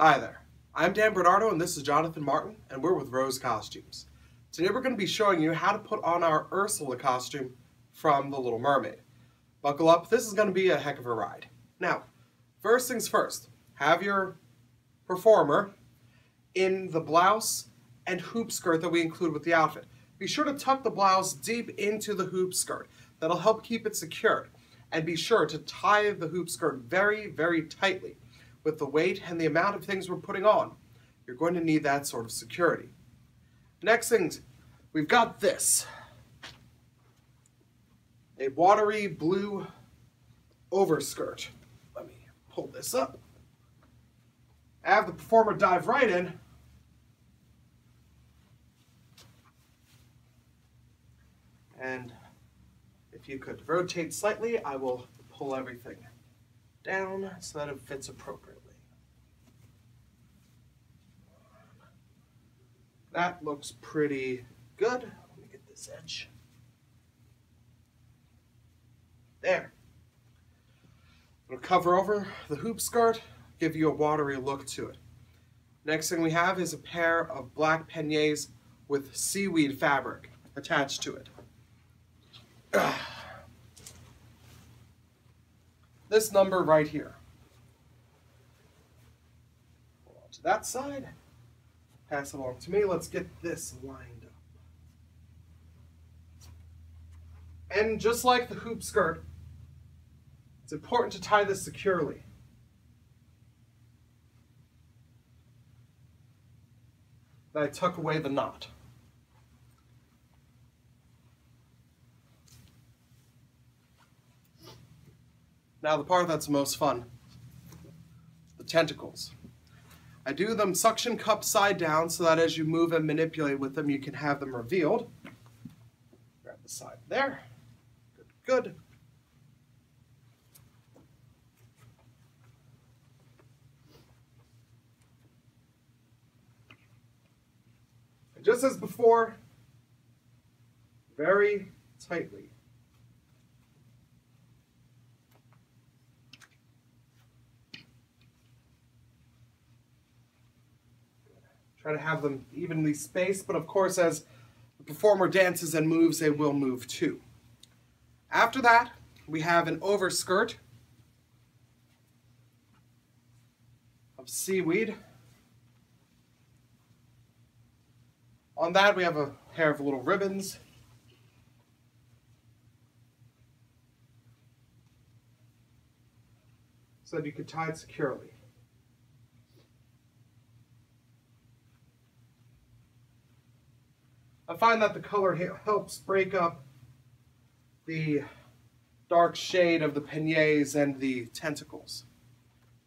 Hi there. I'm Dan Bernardo and this is Jonathan Martin and we're with Rose Costumes. Today we're going to be showing you how to put on our Ursula costume from The Little Mermaid. Buckle up, this is going to be a heck of a ride. Now, first things first, have your performer in the blouse and hoop skirt that we include with the outfit. Be sure to tuck the blouse deep into the hoop skirt. That'll help keep it secured. And be sure to tie the hoop skirt very, very tightly with the weight and the amount of things we're putting on. You're going to need that sort of security. Next things, we've got this. A watery blue overskirt. Let me pull this up. Have the performer dive right in And if you could rotate slightly, I will pull everything down so that it fits appropriately. That looks pretty good. Let me get this edge. There. It'll cover over the hoop skirt, give you a watery look to it. Next thing we have is a pair of black panniers with seaweed fabric attached to it. this number right here. to that side. Pass along to me. Let's get this lined up. And just like the hoop skirt, it's important to tie this securely. I tuck away the knot. Now the part that's most fun, the tentacles. I do them suction cup side down so that as you move and manipulate with them, you can have them revealed. Grab the side there. Good, good. And just as before, very tightly. Try to have them evenly spaced, but of course as the performer dances and moves, they will move too. After that, we have an overskirt of seaweed. On that, we have a pair of little ribbons. So that you could tie it securely. I find that the color helps break up the dark shade of the panniers and the tentacles.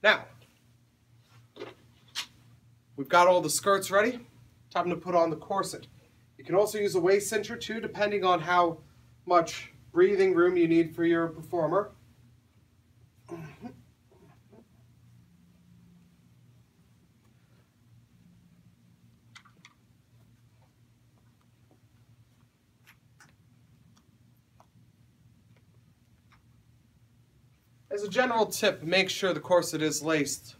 Now, we've got all the skirts ready. Time to put on the corset. You can also use a waist cincher too, depending on how much breathing room you need for your performer. As a general tip, make sure the corset is laced,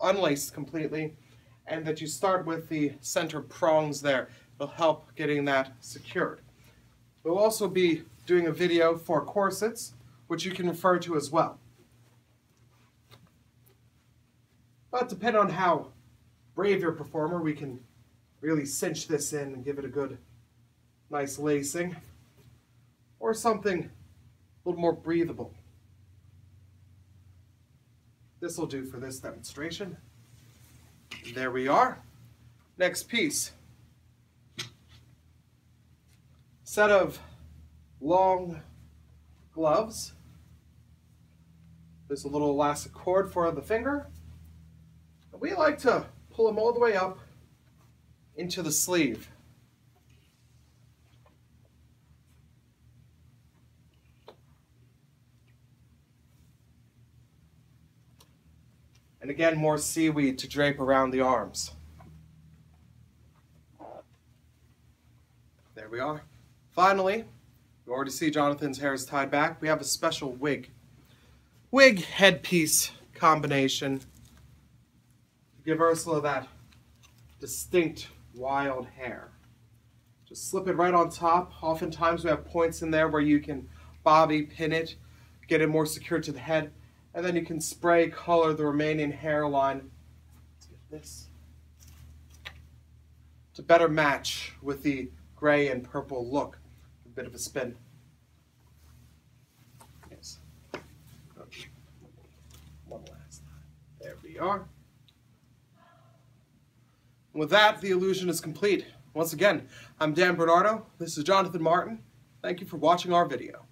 unlaced completely, and that you start with the center prongs there. It'll help getting that secured. We'll also be doing a video for corsets, which you can refer to as well. But depending on how brave your performer, we can really cinch this in and give it a good, nice lacing. Or something a little more breathable. This will do for this demonstration. There we are. Next piece. Set of long gloves. There's a little elastic cord for the finger. We like to pull them all the way up into the sleeve. And again, more seaweed to drape around the arms. There we are. Finally, you already see Jonathan's hair is tied back. We have a special wig. Wig headpiece combination. To give Ursula that distinct wild hair. Just slip it right on top. Oftentimes we have points in there where you can bobby pin it, get it more secure to the head, and then you can spray color the remaining hairline. Let's get this to better match with the gray and purple look. A bit of a spin. Yes. One last time. There we are. With that, the illusion is complete. Once again, I'm Dan Bernardo. This is Jonathan Martin. Thank you for watching our video.